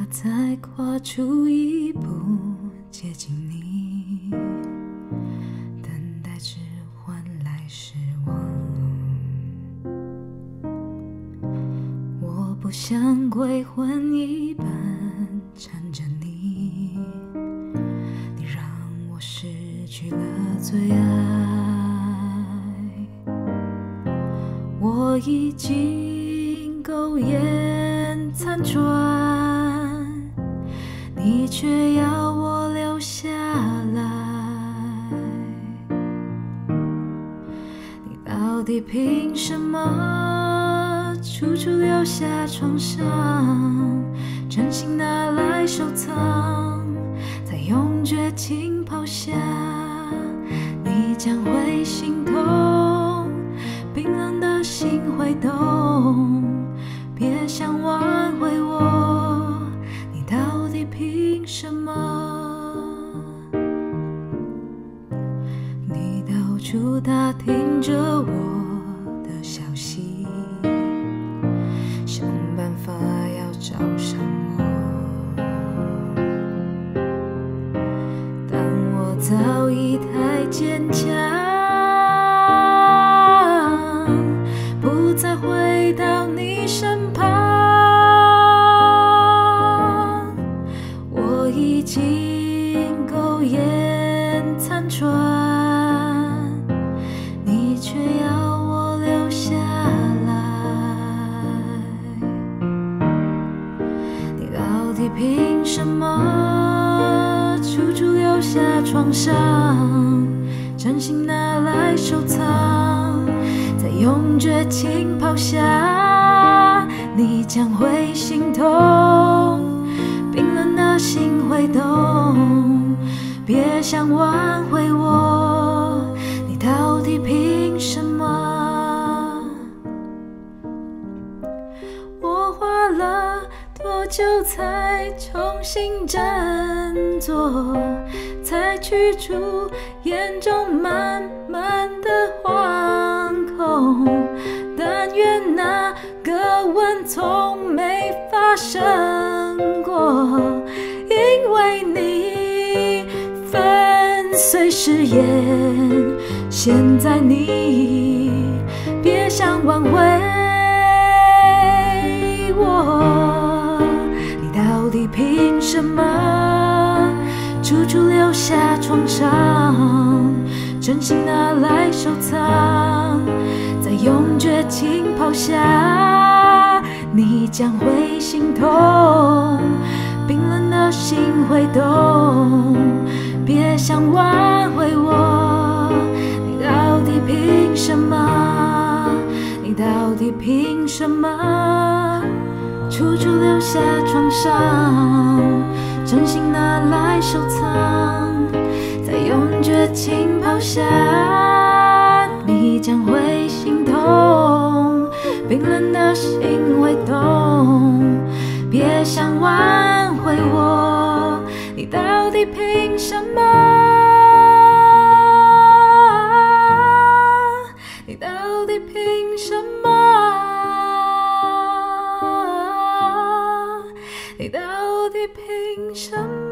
法再跨出一步接近你，等待只换来失望。我不像鬼魂一般缠着你，你让我失去了最爱。我已经苟延残喘，你却要我留下来。你到底凭什么处处留下创伤？真心拿来收藏，再用绝情抛下，你将会心痛。冰冷的心会动，你到处打听着我的消息，想办法要找上我，但我早已太坚强。不再回到你身旁，我已经苟延残喘，凭什么处处留下创伤？真心拿来收藏。再用绝情抛下，你将会心痛，冰冷的心会懂。别想挽回我，你到底凭什么？我花了多久才重新振作，才驱除眼中满满的惶恐？但愿那个吻从没发生过，因为你粉碎誓言，现在你别想挽回。创伤？真心拿来收藏，再用绝情抛下，你将会心痛，冰冷的心会动。别想挽回我，你到底凭什么？你到底凭什么？处处留下创伤，真心拿来收藏，浸泡下，你将会心痛，冰冷的心会动。别想挽回我，你到底凭什么？你到底凭什么？你到底凭什么？